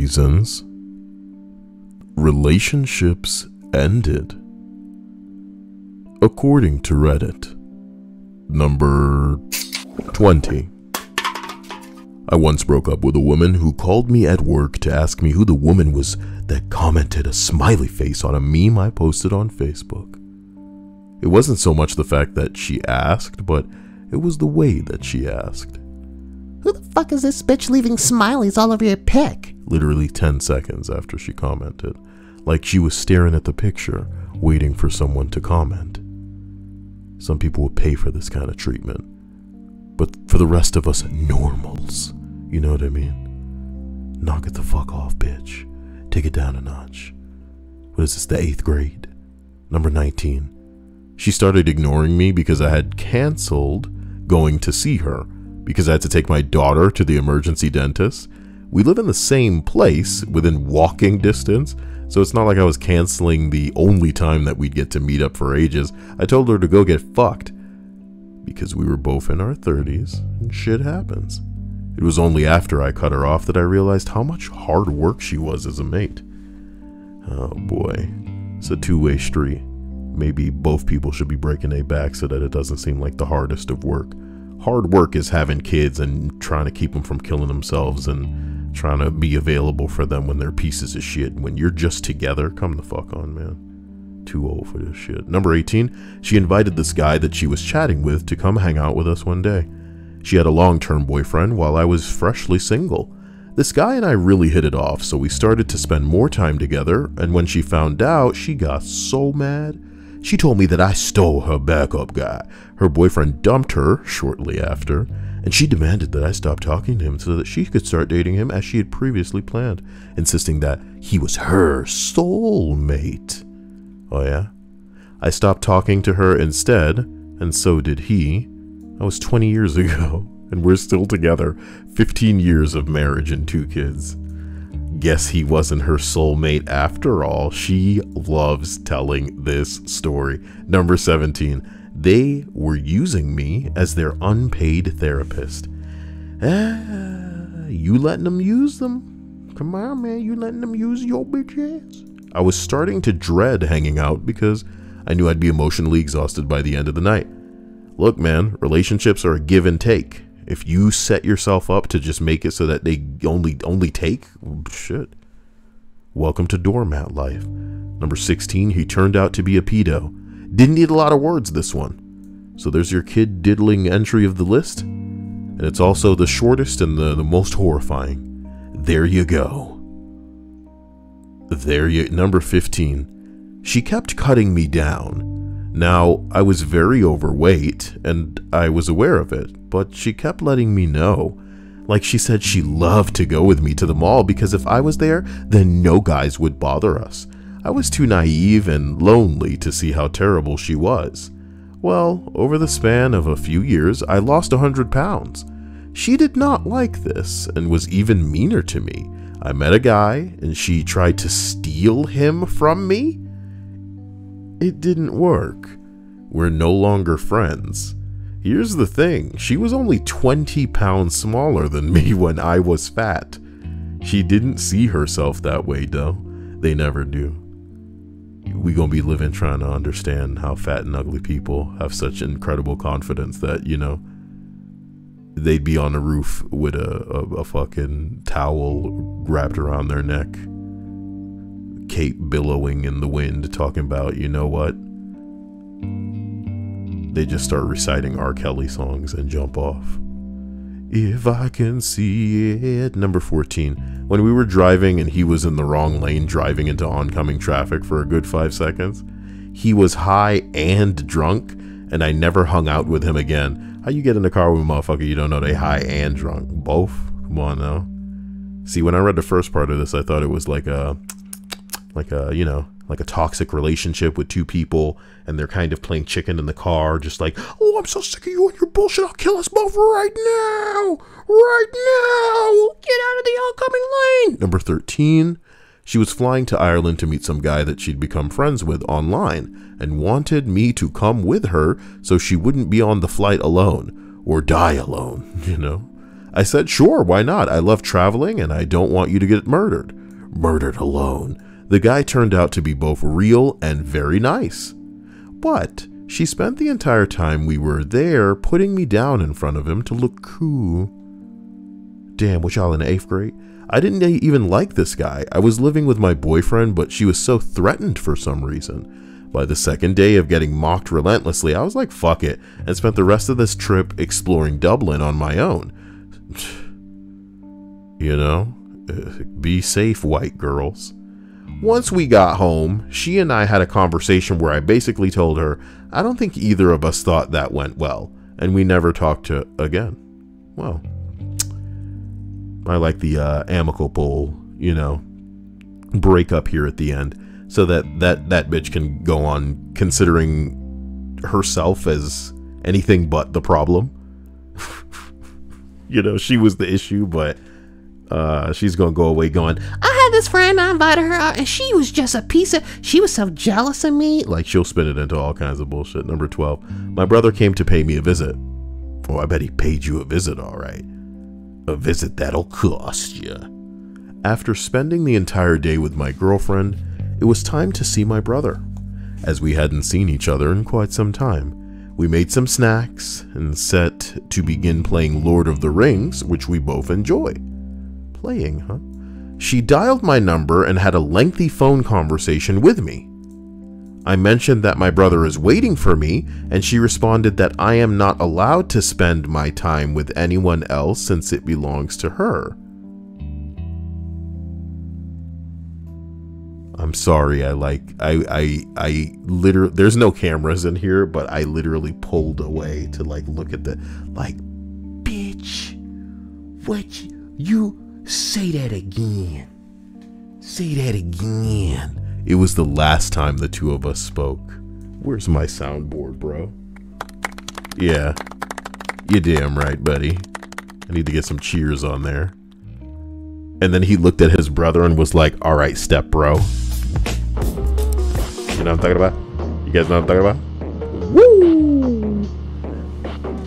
reasons relationships ended. According to Reddit. Number 20. I once broke up with a woman who called me at work to ask me who the woman was that commented a smiley face on a meme I posted on Facebook. It wasn't so much the fact that she asked, but it was the way that she asked. Who the fuck is this bitch leaving smileys all over your pic? Literally 10 seconds after she commented, like she was staring at the picture, waiting for someone to comment. Some people would pay for this kind of treatment. But for the rest of us normals, you know what I mean? Knock it the fuck off, bitch. Take it down a notch. What is this, the eighth grade? Number 19. She started ignoring me because I had canceled going to see her because I had to take my daughter to the emergency dentist. We live in the same place within walking distance, so it's not like I was canceling the only time that we'd get to meet up for ages. I told her to go get fucked because we were both in our 30s and shit happens. It was only after I cut her off that I realized how much hard work she was as a mate. Oh boy, it's a two way street maybe both people should be breaking their back so that it doesn't seem like the hardest of work. Hard work is having kids and trying to keep them from killing themselves and trying to be available for them when they're pieces of shit. When you're just together, come the fuck on, man. Too old for this shit. Number 18, she invited this guy that she was chatting with to come hang out with us one day. She had a long term boyfriend while I was freshly single. This guy and I really hit it off, so we started to spend more time together, and when she found out, she got so mad. She told me that I stole her backup guy. Her boyfriend dumped her shortly after, and she demanded that I stop talking to him so that she could start dating him as she had previously planned, insisting that he was her soulmate. Oh, yeah? I stopped talking to her instead, and so did he. That was 20 years ago, and we're still together. 15 years of marriage and two kids. Guess he wasn't her soulmate after all. She loves telling this story. Number 17. They were using me as their unpaid therapist. Ah, you letting them use them? Come on, man, you letting them use your bitch ass? I was starting to dread hanging out because I knew I'd be emotionally exhausted by the end of the night. Look, man, relationships are a give and take. If you set yourself up to just make it so that they only only take shit. Welcome to doormat life. Number 16, he turned out to be a pedo. Didn't need a lot of words this one. So there's your kid diddling entry of the list. And it's also the shortest and the, the most horrifying. There you go. There you number 15. She kept cutting me down now, I was very overweight, and I was aware of it, but she kept letting me know. Like she said she loved to go with me to the mall because if I was there, then no guys would bother us. I was too naive and lonely to see how terrible she was. Well, over the span of a few years, I lost a hundred pounds. She did not like this and was even meaner to me. I met a guy and she tried to steal him from me? It didn't work. We're no longer friends. Here's the thing she was only 20 pounds smaller than me when I was fat. She didn't see herself that way, though. They never do. We gonna be living trying to understand how fat and ugly people have such incredible confidence that, you know, they'd be on the roof with a, a, a fucking towel wrapped around their neck cape billowing in the wind, talking about, you know what? They just start reciting R. Kelly songs and jump off. If I can see it. Number 14. When we were driving and he was in the wrong lane driving into oncoming traffic for a good five seconds, he was high and drunk, and I never hung out with him again. How you get in the car with a motherfucker you don't know they high and drunk? Both? Come on now. See, when I read the first part of this, I thought it was like a like a you know like a toxic relationship with two people and they're kind of playing chicken in the car just like oh i'm so sick of you and your bullshit i'll kill us both right now right now get out of the oncoming lane number 13 she was flying to ireland to meet some guy that she'd become friends with online and wanted me to come with her so she wouldn't be on the flight alone or die alone you know I said, Sure, why not? I love traveling and I don't want you to get murdered. Murdered alone. The guy turned out to be both real and very nice. But she spent the entire time we were there putting me down in front of him to look cool. Damn, was y'all in eighth grade? I didn't even like this guy. I was living with my boyfriend, but she was so threatened for some reason. By the second day of getting mocked relentlessly, I was like, fuck it, and spent the rest of this trip exploring Dublin on my own. You know? Uh, be safe, white girls. Once we got home, she and I had a conversation where I basically told her I don't think either of us thought that went well, and we never talked to again. Well, I like the uh, amicable, you know, breakup here at the end, so that that that bitch can go on considering herself as anything but the problem. you know, she was the issue, but uh, she's gonna go away going, I friend, I invited her out, and she was just a piece of. She was so jealous of me. like she'll spin it into all kinds of bullshit. Number 12. My brother came to pay me a visit. Oh, I bet he paid you a visit, all right. A visit that'll cost you. After spending the entire day with my girlfriend, it was time to see my brother. As we hadn't seen each other in quite some time, we made some snacks and set to begin playing Lord of the Rings, which we both enjoy. Playing, huh? She dialed my number and had a lengthy phone conversation with me. I mentioned that my brother is waiting for me, and she responded that I am not allowed to spend my time with anyone else since it belongs to her. I'm sorry, I like I I I literally there's no cameras in here, but I literally pulled away to like look at the like Bitch. What? You, you say that again. Say that again. it was the last time the two of us spoke. Where's my soundboard, bro? Yeah. You damn right, buddy. I need to get some cheers on there. And then he looked at his brother and was like, "All right, step bro." You know what I'm talking about? You guys know what I'm talking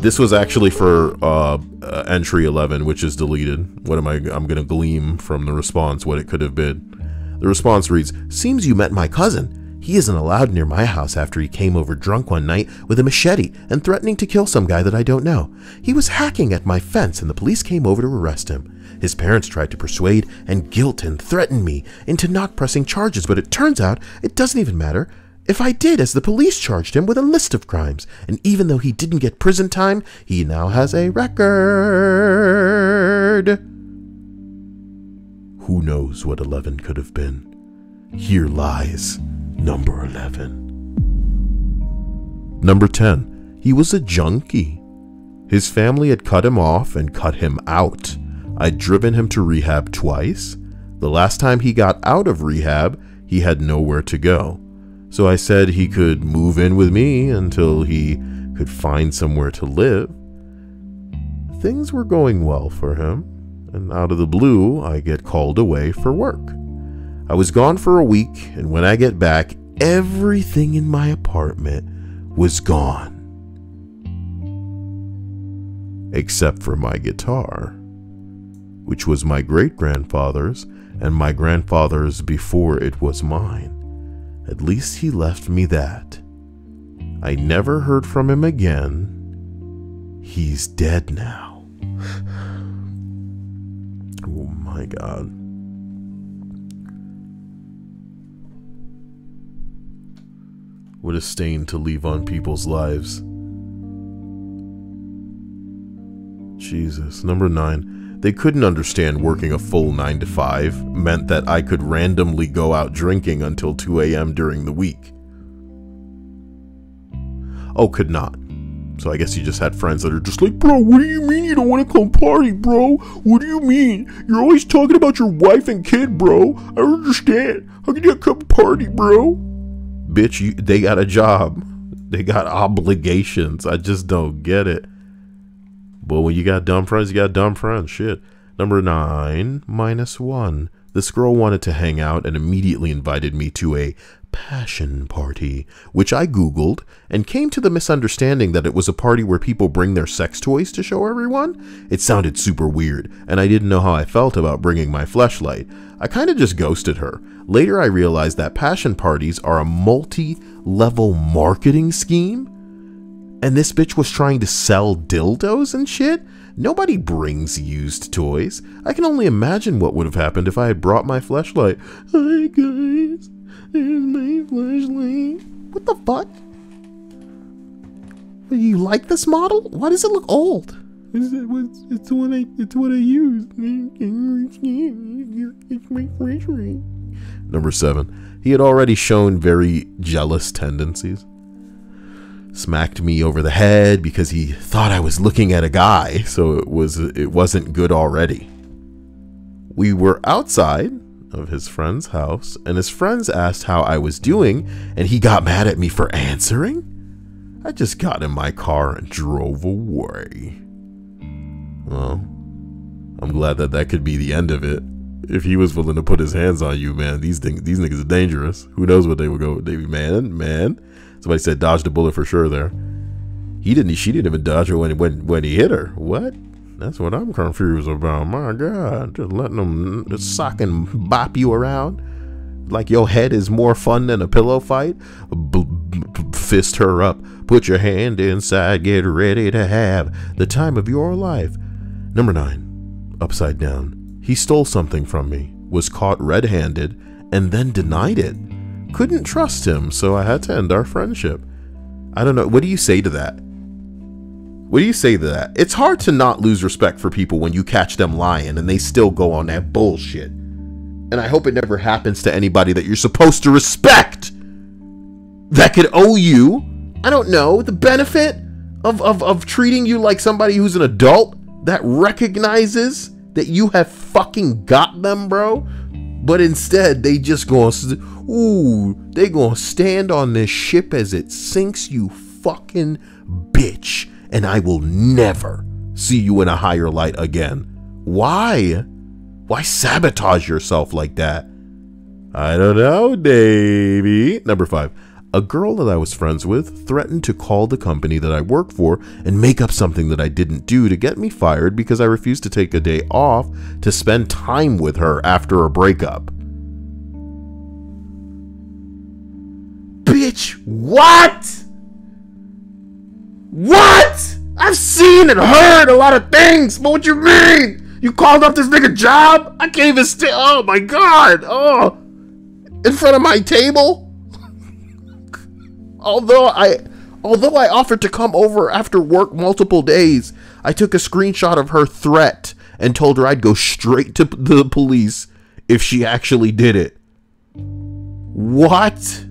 This was actually for uh, entry 11, which is deleted. What am I? I'm gonna gleam from the response what it could have been. The response reads: "Seems you met my cousin. He isn't allowed near my house after he came over drunk one night with a machete and threatening to kill some guy that I don't know. He was hacking at my fence and the police came over to arrest him. His parents tried to persuade and guilt and threaten me into not pressing charges, but it turns out it doesn't even matter. If I did, as the police charged him with a list of crimes, and even though he didn't get prison time, he now has a record. Who knows what 11 could have been? Here lies number 11. Number 10. He was a junkie. His family had cut him off and cut him out. I'd driven him to rehab twice. The last time he got out of rehab, he had nowhere to go. So I said he could move in with me until he could find somewhere to live. Things were going well for him, and out of the blue, I get called away for work. I was gone for a week, and when I get back, everything in my apartment was gone. Except for my guitar, which was my great grandfather's and my grandfather's before it was mine. At least he left me that. I never heard from him again. He's dead now. oh my god. What a stain to leave on people's lives. Jesus. Number nine. They couldn't understand working a full 9 to 5 meant that I could randomly go out drinking until 2 a.m. during the week. Oh, could not. So I guess you just had friends that are just like, bro, what do you mean you don't want to come party, bro? What do you mean? You're always talking about your wife and kid, bro. I don't understand. How can you come party, bro? Bitch, you, they got a job. They got obligations. I just don't get it. But when you got dumb friends, you got dumb friends. Shit. Number nine minus one This girl wanted to hang out and immediately invited me to a passion party, which I Googled and came to the misunderstanding that it was a party where people bring their sex toys to show everyone. It sounded super weird, and I didn't know how I felt about bringing my fleshlight. I kind of just ghosted her. Later, I realized that passion parties are a multi level marketing scheme, and this bitch was trying to sell dildos and shit. Nobody brings used toys. I can only imagine what would have happened if I had brought my flashlight. Hi guys, there's my flashlight. What the fuck? Do you like this model? Why does it look old? It's, it's, it's what I it's what I use. It's my flashlight. Number seven, he had already shown very jealous tendencies. Smacked me over the head because he thought I was looking at a guy, so it was it wasn't good already. We were outside of his friend's house, and his friends asked how I was doing, and he got mad at me for answering. I just got in my car and drove away. Well, I'm glad that that could be the end of it. If he was willing to put his hands on you, man, these things, these niggas are dangerous. Who knows what they would go? They be man, man. Somebody said dodged a bullet for sure there. He didn't. She didn't even dodge it when when when he hit her. What? That's what I'm confused about. My God, just letting them just sock and bop you around like your head is more fun than a pillow fight. B- fist her up. Put your hand inside. Get ready to have the time of your life. Number nine, upside down. He stole something from me, was caught red handed, and then denied it. Couldn't trust him, so I had to end our friendship. I don't know. What do you say to that? What do you say to that? It's hard to not lose respect for people when you catch them lying and they still go on that bullshit. And I hope it never happens to anybody that you're supposed to respect that could owe you, I don't know, the benefit of, of, of treating you like somebody who's an adult that recognizes that you have fucking got them, bro. But instead, they just gonna, ooh, they gonna stand on this ship as it sinks, you fucking bitch. And I will never see you in a higher light again. Why? Why sabotage yourself like that? I don't know, Davey. Number five. A girl that I was friends with threatened to call the company that I work for and make up something that I didn't do to get me fired because I refused to take a day off to spend time with her after a breakup. Bitch, what? What? I've seen and heard a lot of things, but what you mean? You called up this nigga job? I can't even stay. Oh my god. Oh. In front of my table? Although I although I offered to come over after work multiple days, I took a screenshot of her threat and told her I'd go straight to the police if she actually did it. What?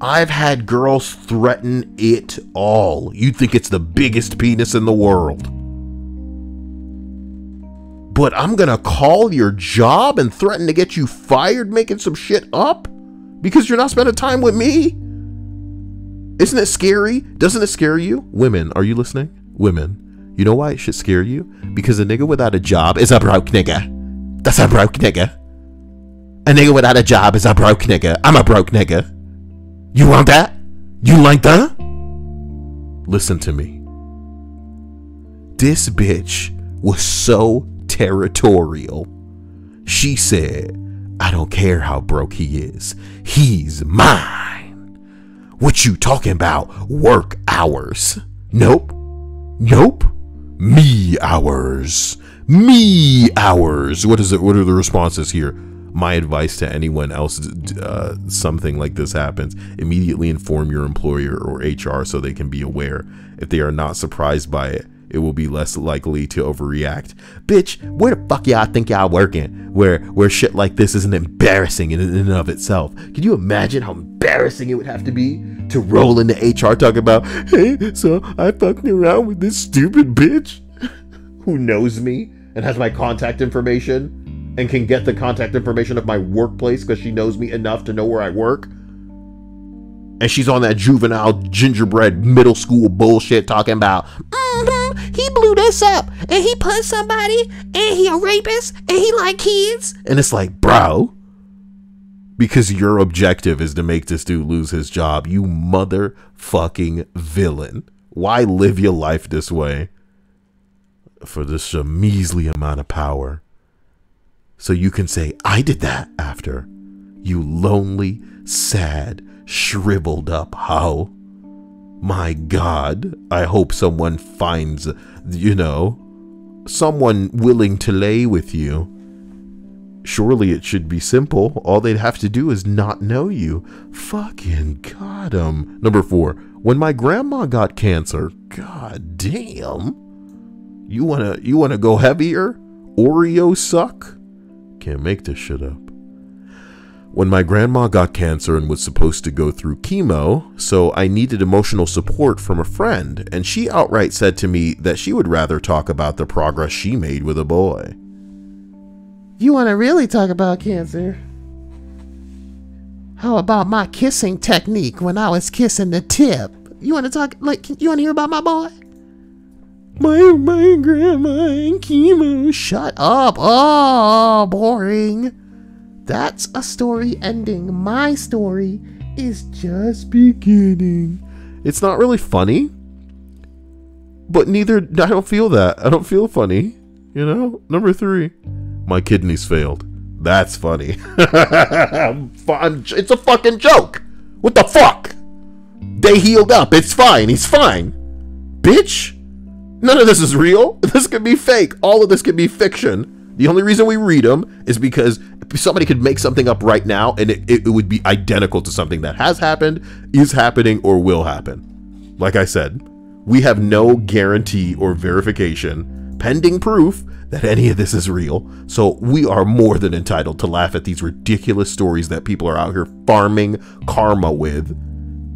I've had girls threaten it all. You think it's the biggest penis in the world. But I'm gonna call your job and threaten to get you fired making some shit up? Because you're not spending time with me. Isn't it scary? Doesn't it scare you? Women, are you listening? Women, you know why it should scare you? Because a nigga without a job is a broke nigga. That's a broke nigga. A nigga without a job is a broke nigga. I'm a broke nigga. You want that? You like that? Listen to me. This bitch was so territorial. She said, I don't care how broke he is. He's mine. What you talking about? Work hours. Nope. Nope. Me hours. Me hours. What is it? What are the responses here? My advice to anyone else, uh, something like this happens, immediately inform your employer or HR so they can be aware. If they are not surprised by it, it will be less likely to overreact. Bitch, where the fuck y'all think y'all working? Where where shit like this isn't embarrassing in and of itself. Can you imagine how embarrassing it would have to be to roll into HR talking about, hey, so I fucked around with this stupid bitch who knows me and has my contact information and can get the contact information of my workplace because she knows me enough to know where I work and she's on that juvenile gingerbread middle school bullshit talking about mm-hmm, he blew this up and he put somebody and he a rapist and he like kids. And it's like, bro, because your objective is to make this dude lose his job, you motherfucking villain. Why live your life this way? For this measly amount of power. So you can say, I did that after. You lonely, sad, shriveled up hoe. My God, I hope someone finds, you know, someone willing to lay with you. Surely it should be simple. All they'd have to do is not know you. Fucking got 'em. Number four, when my grandma got cancer, god damn. You wanna you wanna go heavier? Oreo suck? Can't make this shit up. When my grandma got cancer and was supposed to go through chemo, so I needed emotional support from a friend, and she outright said to me that she would rather talk about the progress she made with a boy. You want to really talk about cancer? How about my kissing technique when I was kissing the tip? You want to talk like you want to hear about my boy? My my grandma and chemo. Shut up. Oh, boring. That's a story ending. My story is just beginning. It's not really funny, but neither I don't feel that. I don't feel funny. You know? Number three, my kidneys failed. That's funny. I'm I'm- it's a fucking joke. What the fuck? They healed up. It's fine. He's fine. Bitch. None of this is real. This could be fake. All of this could be fiction. The only reason we read them is because somebody could make something up right now and it, it, would be identical to something that has happened, is happening, or will happen. Like I said, we have no guarantee or verification, pending proof, that any of this is real. So we are more than entitled to laugh at these ridiculous stories that people are out here farming karma with.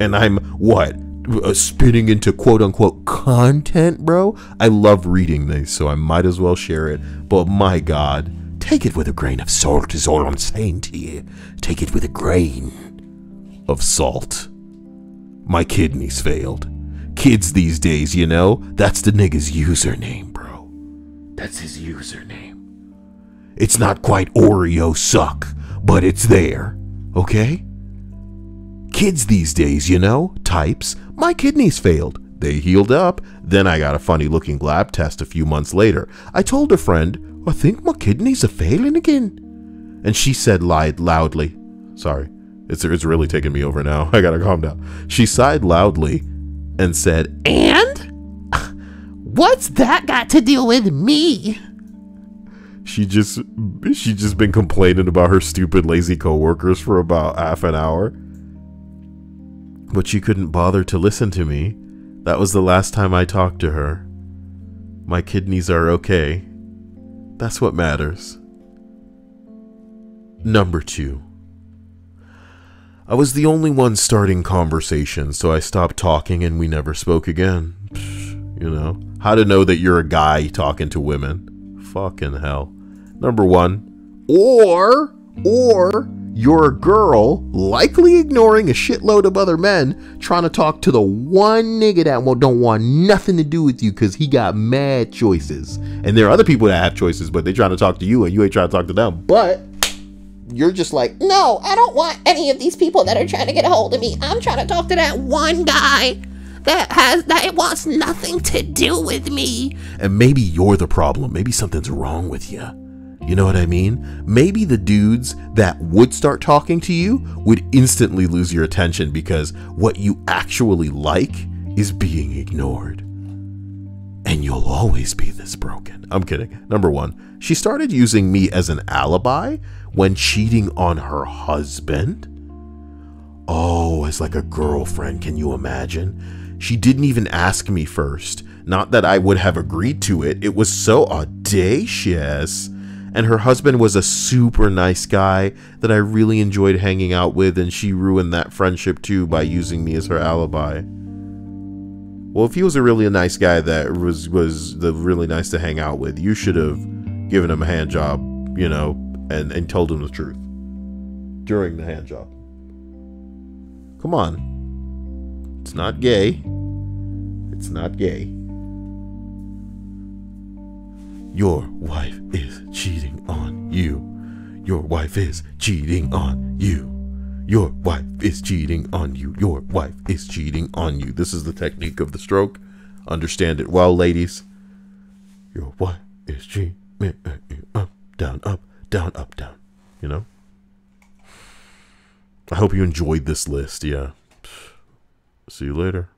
And I'm what? Uh, spinning into quote unquote content, bro. I love reading these, so I might as well share it. But my God, take it with a grain of salt, is all I'm saying to you. Take it with a grain of salt. My kidneys failed. Kids these days, you know, that's the nigga's username, bro. That's his username. It's not quite Oreo suck, but it's there, okay? Kids these days, you know, types, my kidneys failed. They healed up. Then I got a funny looking lab test a few months later. I told a friend, I think my kidneys are failing again. And she said lied loudly. Sorry, it's, it's really taking me over now. I gotta calm down. She sighed loudly and said, And? What's that got to do with me? she just she just been complaining about her stupid lazy coworkers for about half an hour but she couldn't bother to listen to me. That was the last time i talked to her. My kidneys are okay. That's what matters. Number 2 I was the only one starting conversation, so I stopped talking and we never spoke again. Psh, you know, how to know that you're a guy talking to women? Fucking hell. Number one, or, or you're a girl likely ignoring a shitload of other men trying to talk to the one nigga that wa- don't want nothing to do with you because he got mad choices. And there are other people that have choices, but they trying to talk to you and you ain't trying to talk to them. But you're just like, No, I don't want any of these people that are trying to get a hold of me. I'm trying to talk to that one guy that has that wants nothing to do with me. and maybe you're the problem. Maybe something's wrong with you. You know what I mean? Maybe the dudes that would start talking to you would instantly lose your attention because what you actually like is being ignored. And you'll always be this broken. I'm kidding. Number one, she started using me as an alibi when cheating on her husband. Oh, as like a girlfriend, can you imagine? She didn't even ask me first. Not that I would have agreed to it, it was so audacious. And her husband was a super nice guy that I really enjoyed hanging out with, and she ruined that friendship too by using me as her alibi. Well, if he was a really nice guy that was was the really nice to hang out with, you should have given him a hand job, you know, and, and told him the truth during the hand job. Come on. It's not gay. It's not gay. Your wife is cheating on you. Your wife is cheating on you. Your wife is cheating on you. Your wife is cheating on you. This is the technique of the stroke. Understand it well, ladies. Your wife is cheating. Up, down, up, down, up, down. You know? I hope you enjoyed this list. Yeah. See you later.